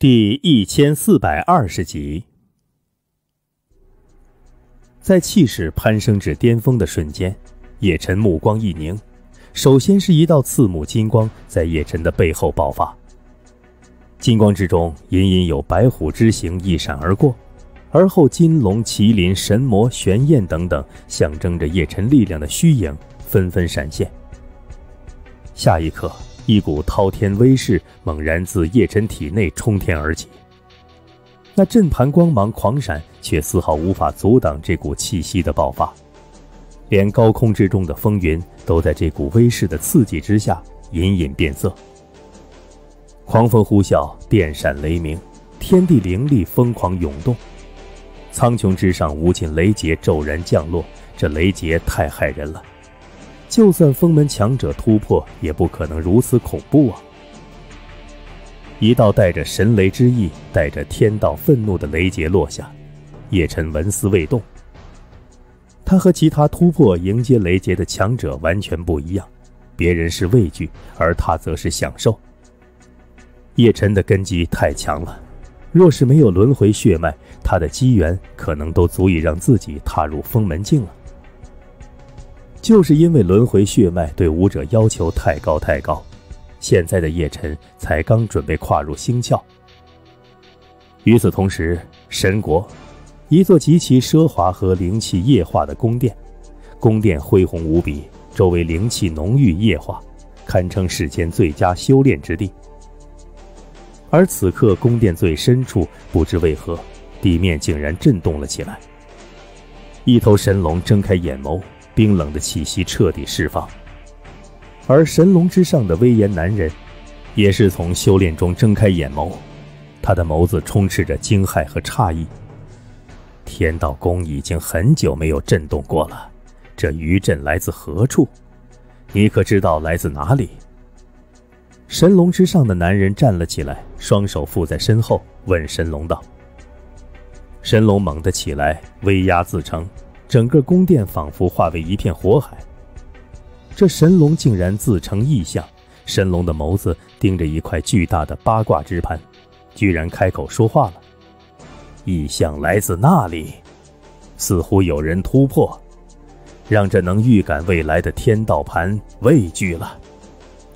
第一千四百二十集，在气势攀升至巅峰的瞬间，叶晨目光一凝，首先是一道刺目金光在叶晨的背后爆发。金光之中隐隐有白虎之形一闪而过，而后金龙、麒麟、神魔、玄焰等等象征着叶晨力量的虚影纷纷闪现。下一刻。一股滔天威势猛然自叶辰体内冲天而起，那阵盘光芒狂闪，却丝毫无法阻挡这股气息的爆发，连高空之中的风云都在这股威势的刺激之下隐隐变色。狂风呼啸，电闪雷鸣，天地灵力疯狂涌动，苍穹之上无尽雷劫骤然降落，这雷劫太骇人了。就算封门强者突破，也不可能如此恐怖啊！一道带着神雷之意、带着天道愤怒的雷劫落下，叶辰纹丝未动。他和其他突破迎接雷劫的强者完全不一样，别人是畏惧，而他则是享受。叶辰的根基太强了，若是没有轮回血脉，他的机缘可能都足以让自己踏入封门境了。就是因为轮回血脉对武者要求太高太高，现在的叶辰才刚准备跨入星窍。与此同时，神国，一座极其奢华和灵气液化的宫殿，宫殿恢宏无比，周围灵气浓郁液化，堪称世间最佳修炼之地。而此刻，宫殿最深处，不知为何，地面竟然震动了起来。一头神龙睁开眼眸。冰冷的气息彻底释放，而神龙之上的威严男人，也是从修炼中睁开眼眸，他的眸子充斥着惊骇和诧异。天道宫已经很久没有震动过了，这余震来自何处？你可知道来自哪里？神龙之上的男人站了起来，双手负在身后，问神龙道：“神龙猛地起来，威压自成。”整个宫殿仿佛化为一片火海。这神龙竟然自成异象，神龙的眸子盯着一块巨大的八卦之盘，居然开口说话了。异象来自那里？似乎有人突破，让这能预感未来的天道盘畏惧了。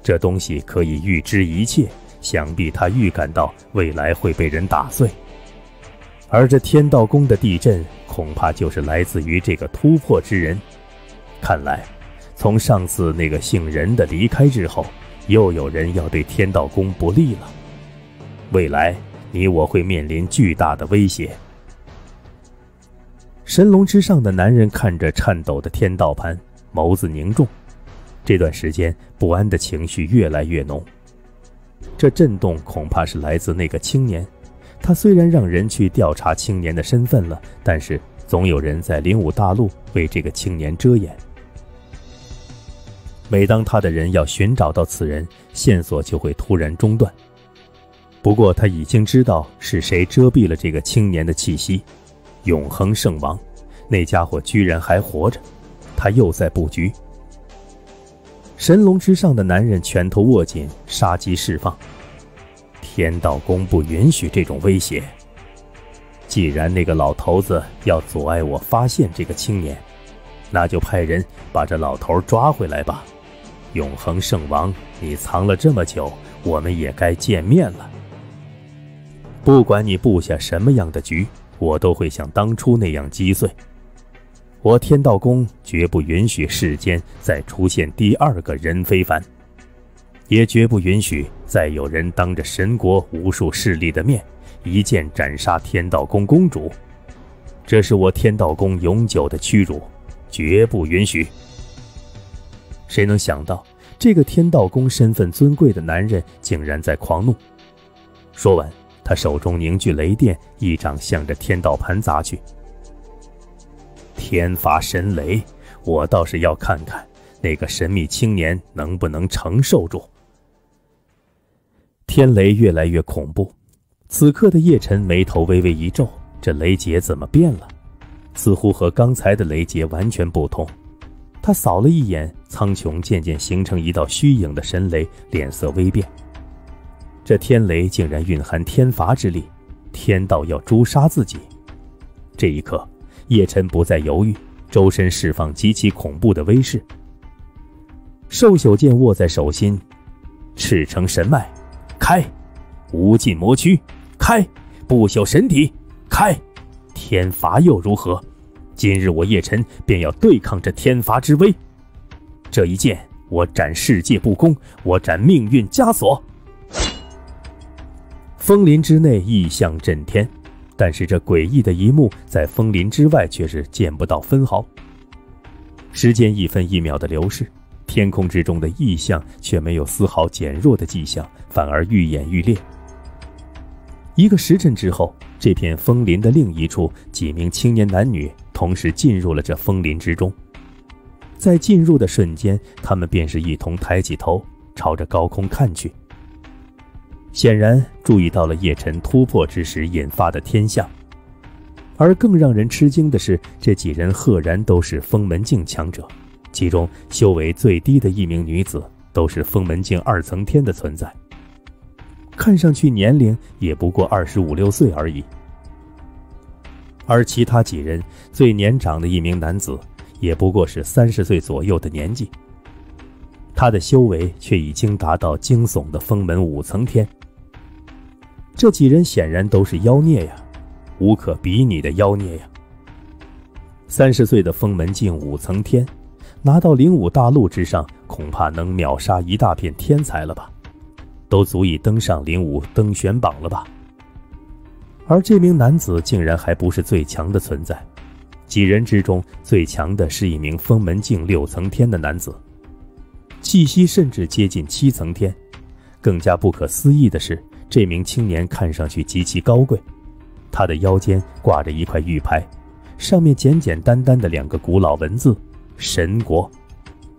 这东西可以预知一切，想必他预感到未来会被人打碎。而这天道宫的地震。恐怕就是来自于这个突破之人。看来，从上次那个姓任的离开之后，又有人要对天道宫不利了。未来，你我会面临巨大的威胁。神龙之上的男人看着颤抖的天道盘，眸子凝重。这段时间，不安的情绪越来越浓。这震动恐怕是来自那个青年。他虽然让人去调查青年的身份了，但是总有人在灵武大陆为这个青年遮掩。每当他的人要寻找到此人，线索就会突然中断。不过他已经知道是谁遮蔽了这个青年的气息。永恒圣王，那家伙居然还活着，他又在布局。神龙之上的男人拳头握紧，杀机释放。天道宫不允许这种威胁。既然那个老头子要阻碍我发现这个青年，那就派人把这老头抓回来吧。永恒圣王，你藏了这么久，我们也该见面了。不管你布下什么样的局，我都会像当初那样击碎。我天道宫绝不允许世间再出现第二个任非凡。也绝不允许再有人当着神国无数势力的面，一剑斩杀天道宫公主。这是我天道宫永久的屈辱，绝不允许。谁能想到，这个天道宫身份尊贵的男人竟然在狂怒？说完，他手中凝聚雷电，一掌向着天道盘砸去。天罚神雷，我倒是要看看那个神秘青年能不能承受住。天雷越来越恐怖，此刻的叶晨眉头微微一皱，这雷劫怎么变了？似乎和刚才的雷劫完全不同。他扫了一眼苍穹，渐渐形成一道虚影的神雷，脸色微变。这天雷竟然蕴含天罚之力，天道要诛杀自己。这一刻，叶辰不再犹豫，周身释放极其恐怖的威势。寿朽剑握在手心，赤诚神脉，开；无尽魔躯，开；不朽神体，开。天罚又如何？今日我叶辰便要对抗这天罚之威。这一剑，我斩世界不公，我斩命运枷锁。枫林之内异象震天，但是这诡异的一幕在枫林之外却是见不到分毫。时间一分一秒的流逝，天空之中的异象却没有丝毫减弱的迹象，反而愈演愈烈。一个时辰之后，这片枫林的另一处，几名青年男女同时进入了这枫林之中。在进入的瞬间，他们便是一同抬起头，朝着高空看去。显然注意到了叶辰突破之时引发的天象，而更让人吃惊的是，这几人赫然都是封门境强者，其中修为最低的一名女子都是封门境二层天的存在，看上去年龄也不过二十五六岁而已。而其他几人最年长的一名男子，也不过是三十岁左右的年纪，他的修为却已经达到惊悚的封门五层天。这几人显然都是妖孽呀，无可比拟的妖孽呀。三十岁的封门境五层天，拿到灵武大陆之上，恐怕能秒杀一大片天才了吧？都足以登上灵武登玄榜了吧？而这名男子竟然还不是最强的存在，几人之中最强的是一名封门境六层天的男子，气息甚至接近七层天。更加不可思议的是。这名青年看上去极其高贵，他的腰间挂着一块玉牌，上面简简单单的两个古老文字“神国”，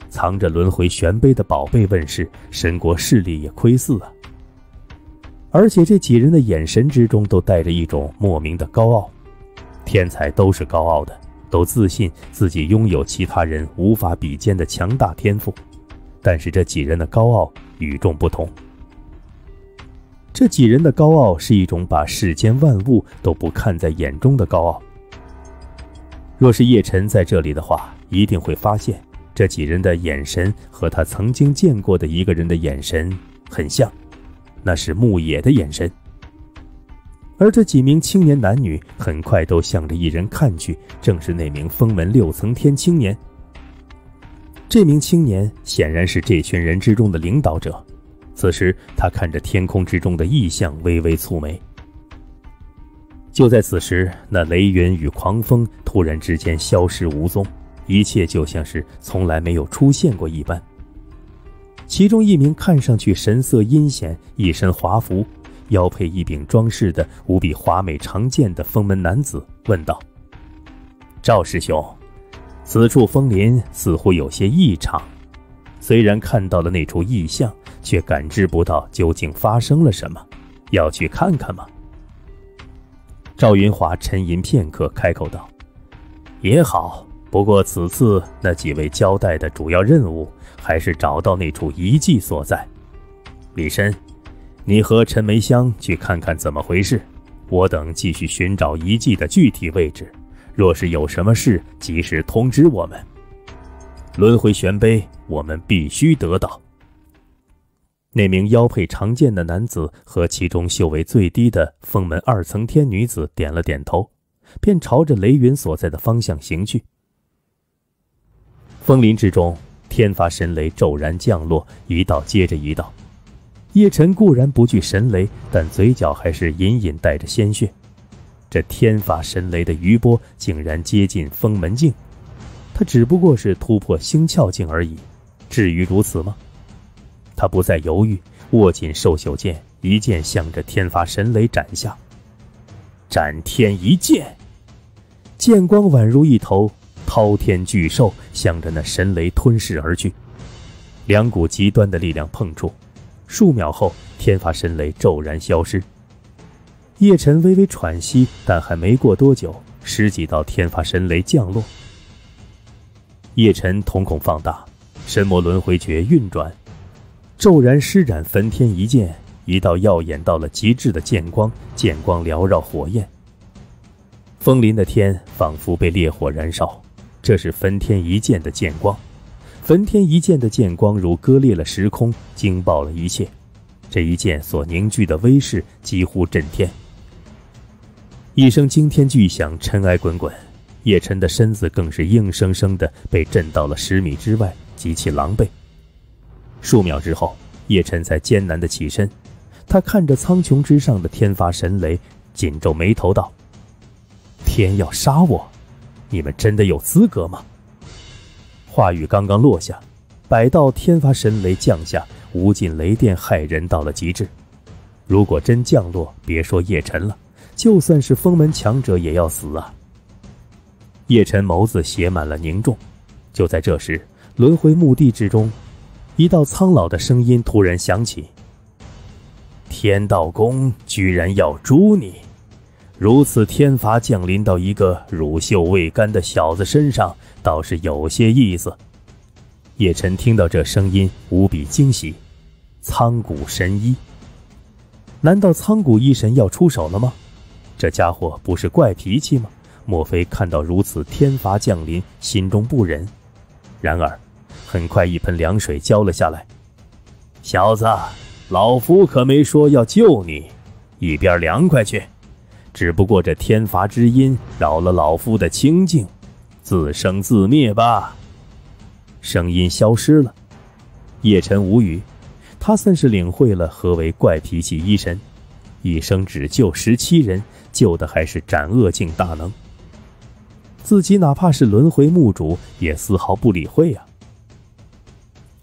藏着轮回玄杯的宝贝问世，神国势力也窥伺啊！而且这几人的眼神之中都带着一种莫名的高傲，天才都是高傲的，都自信自己拥有其他人无法比肩的强大天赋，但是这几人的高傲与众不同。这几人的高傲是一种把世间万物都不看在眼中的高傲。若是叶辰在这里的话，一定会发现这几人的眼神和他曾经见过的一个人的眼神很像，那是牧野的眼神。而这几名青年男女很快都向着一人看去，正是那名封门六层天青年。这名青年显然是这群人之中的领导者。此时，他看着天空之中的异象，微微蹙眉。就在此时，那雷云与狂风突然之间消失无踪，一切就像是从来没有出现过一般。其中一名看上去神色阴险、一身华服、腰佩一柄装饰的无比华美长剑的封门男子问道：“赵师兄，此处风林似乎有些异常。虽然看到了那处异象。”却感知不到究竟发生了什么，要去看看吗？赵云华沉吟片刻，开口道：“也好，不过此次那几位交代的主要任务，还是找到那处遗迹所在。李深，你和陈梅香去看看怎么回事，我等继续寻找遗迹的具体位置。若是有什么事，及时通知我们。轮回玄杯，我们必须得到。”那名腰佩长剑的男子和其中修为最低的封门二层天女子点了点头，便朝着雷云所在的方向行去。风林之中，天发神雷骤然降落，一道接着一道。叶辰固然不惧神雷，但嘴角还是隐隐带着鲜血。这天发神雷的余波竟然接近封门境，他只不过是突破星窍境而已，至于如此吗？他不再犹豫，握紧寿朽剑，一剑向着天发神雷斩下。斩天一剑，剑光宛如一头滔天巨兽，向着那神雷吞噬而去。两股极端的力量碰触，数秒后，天发神雷骤然消失。叶辰微微喘息，但还没过多久，十几道天发神雷降落。叶辰瞳孔放大，神魔轮回诀运转。骤然施展焚天一剑，一道耀眼到了极致的剑光，剑光缭绕火焰。枫林的天仿佛被烈火燃烧，这是焚天一剑的剑光。焚天一剑的剑光如割裂了时空，惊爆了一切。这一剑所凝聚的威势几乎震天。一声惊天巨响，尘埃滚滚，叶晨的身子更是硬生生的被震到了十米之外，极其狼狈。数秒之后，叶晨才艰难的起身，他看着苍穹之上的天发神雷，紧皱眉头道：“天要杀我，你们真的有资格吗？”话语刚刚落下，百道天发神雷降下，无尽雷电骇人到了极致。如果真降落，别说叶晨了。就算是封门强者也要死啊！叶晨眸子写满了凝重。就在这时，轮回墓地之中，一道苍老的声音突然响起：“天道宫居然要诛你！如此天罚降临到一个乳臭未干的小子身上，倒是有些意思。”叶晨听到这声音，无比惊喜。苍古神医，难道苍古医神要出手了吗？这家伙不是怪脾气吗？莫非看到如此天罚降临，心中不忍？然而，很快一盆凉水浇了下来。小子，老夫可没说要救你，一边凉快去。只不过这天罚之音扰了老夫的清静，自生自灭吧。声音消失了，叶晨无语，他算是领会了何为怪脾气医神。一生只救十七人，救的还是斩恶境大能。自己哪怕是轮回墓主，也丝毫不理会啊。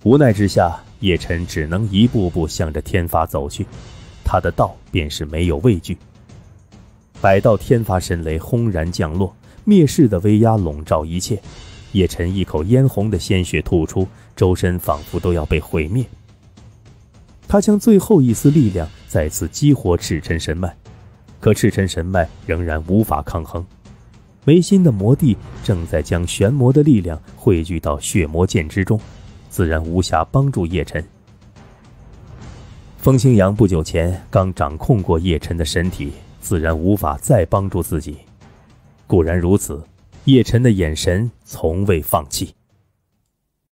无奈之下，叶晨只能一步步向着天罚走去。他的道便是没有畏惧。百道天罚神雷轰然降落，灭世的威压笼罩一切。叶晨一口嫣红的鲜血吐出，周身仿佛都要被毁灭。他将最后一丝力量再次激活赤辰神脉，可赤辰神脉仍然无法抗衡。眉心的魔帝正在将玄魔的力量汇聚到血魔剑之中，自然无暇帮助叶辰。风清扬不久前刚掌控过叶辰的身体，自然无法再帮助自己。固然如此，叶辰的眼神从未放弃。